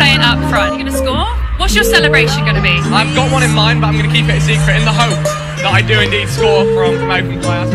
playing up front. You're going to score? What's your celebration going to be? I've got one in mind, but I'm going to keep it a secret in the hope that I do indeed score from, from open play.